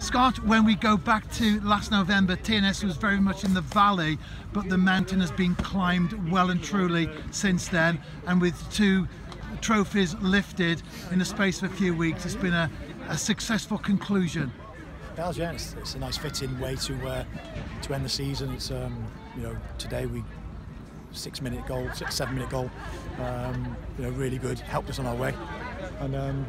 Scott, when we go back to last November, TNS was very much in the valley, but the mountain has been climbed well and truly since then. And with two trophies lifted in the space of a few weeks, it's been a, a successful conclusion. Bells, yeah, it's, it's, a nice fitting way to uh, to end the season. It's um, you know today we six minute goal, six seven minute goal, um, you know really good, helped us on our way, and um,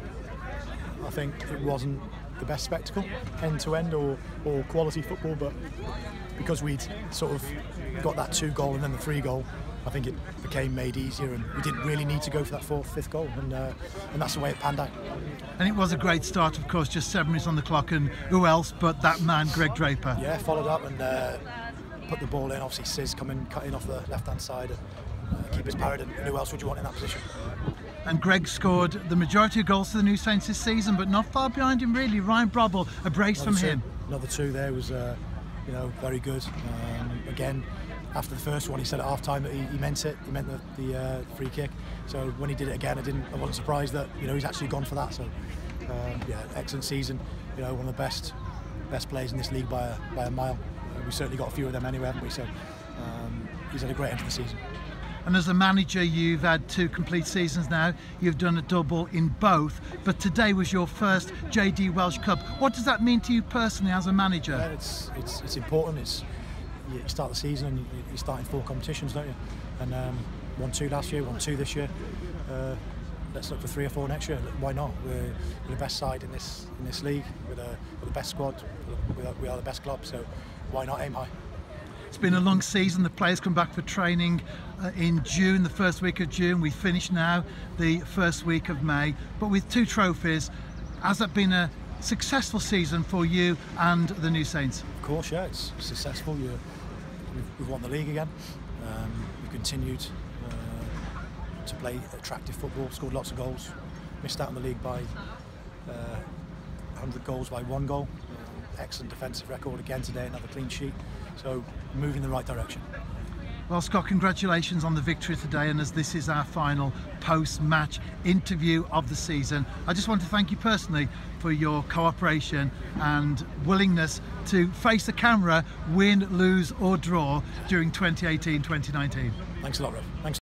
I think it wasn't the best spectacle, end to end or, or quality football, but because we'd sort of got that two goal and then the three goal, I think it became made easier, and we didn't really need to go for that fourth, fifth goal, and uh, and that's the way it panned out. And it was a great start, of course, just seven minutes on the clock, and who else but that man, Greg Draper? Yeah, followed up and uh, put the ball in. Obviously, Sis coming, cutting off the left-hand side, and uh, keepers parried. And who else would you want in that position? And Greg scored the majority of goals for the New Saints this season, but not far behind him really. Ryan Brobbel, a brace another from two, him. Another two there was, uh, you know, very good. Um, again, after the first one, he said at half time that he, he meant it. He meant the, the uh, free kick. So when he did it again, I didn't. I wasn't surprised that you know he's actually gone for that. So um, yeah, excellent season. You know, one of the best best players in this league by a, by a mile. Uh, we certainly got a few of them anyway, haven't we? So um, he's had a great end to the season. And as a manager, you've had two complete seasons now. You've done a double in both, but today was your first JD Welsh Cup. What does that mean to you personally as a manager? Yeah, it's it's, it's important. It's you start the season and you're starting four competitions, don't you? And um, won two last year, won two this year. Uh, let's look for three or four next year. Why not? We're, the best side in this in this league. We're the, we're the best squad. We are the best club. So why not aim high? It's been a long season. The players come back for training uh, in June, the first week of June. We finish now the first week of May. But with two trophies, has that been a successful season for you and the New Saints? Of course, yeah, it's successful. You, we've, we've, won the league again. Um, we've continued uh, to play attractive football, scored lots of goals. Missed out on the league by uh, 100 goals by one goal. Excellent defensive record again today, another clean sheet. So moving in the right direction. Well, Scott, congratulations on the victory today. And as this is our final post match interview of the season, I just want to thank you personally for your cooperation and willingness to face the camera, win, lose, or draw during 2018 2019. Thanks a lot, Rob. Thanks.